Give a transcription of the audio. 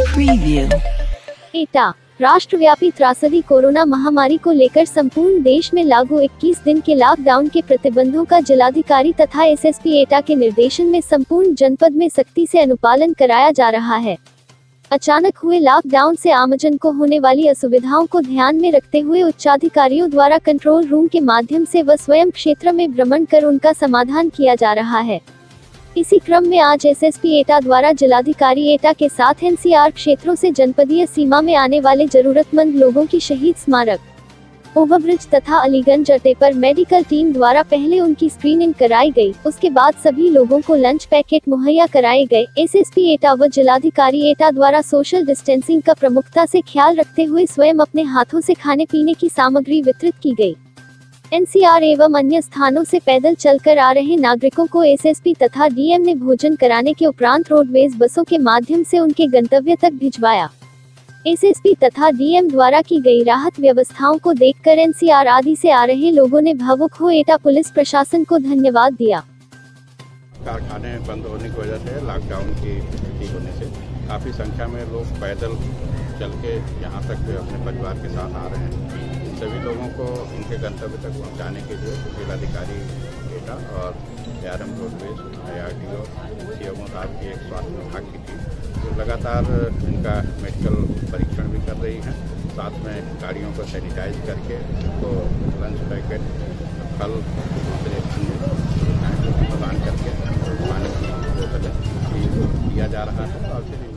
Preview. एटा राष्ट्रव्यापी त्रासदी corona महामारी को लेकर संपूर्ण देश में लागू 21 दिन के लॉकडाउन के प्रतिबंधों का जिलाधिकारी तथा एसएसपी एटा के निर्देशन में संपूर्ण जनपद में सख्ती से अनुपालन कराया जा रहा है अचानक हुए लॉकडाउन से आमजन को होने वाली असुविधाओं को ध्यान में रखते हुए उच्चाधिकारियों द्वारा कंट्रोल रूम के माध्यम से व स्वयं क्षेत्र में भ्रमण कर उनका समाधान किया जा रहा है इसी क्रम में आज एसएसपी एटा द्वारा जिलाधिकारी एटा के साथ एनसीआर क्षेत्रों से जनपदीय सीमा में आने वाले जरूरतमंद लोगों की शहीद स्मारक, ओवरब्रिज तथा अलीगंज अड्डे पर मेडिकल टीम द्वारा पहले उनकी स्क्रीनिंग कराई गई। उसके बाद सभी लोगों को लंच पैकेट मुहैया कराए गए। एसएसपी एटा व जिलाधिकारी एटा द्वारा सोशल डिस्टेंसिंग का प्रमुखता से ख्याल रखते हुए स्वयं अपने हाथों से खाने पीने की सामग्री वितरित की गई। एनसीआर एवं अन्य स्थानों से पैदल चलकर आ रहे नागरिकों को एसएसपी तथा डीएम ने भोजन कराने के उपरांत रोडवेज़ बसों के माध्यम से उनके गंतव्य तक भिजवाया। एसएसपी तथा डीएम द्वारा की गई राहत व्यवस्थाओं को देखकर एनसीआर आदि से आ रहे लोगों ने भावुक हो एटा पुलिस प्रशासन को धन्यवाद दिया। कारखाने बंद होने की वजह से लॉकडाउन की स्थिति होने से काफ़ी संख्या में लोग पैदल चल के यहाँ तक अपने परिवार के साथ आ रहे हैं। सभी लोगों को उनके गंतव्य तक पहुँचाने के लिए जिलाधिकारी डेटा और R roadways I R T O C M साहब की एक स्वास्थ्य विभाग की टीम, जो लगातार इनका मेडिकल परीक्षण भी कर रही है, साथ में गाड़ियों को सैनिटाइज करके उनको लंच पैकेट, फल, दूसरे अन्य सुविधाएँ प्रदान करके पानी की बोतलें दिया जा रहा है। और फिर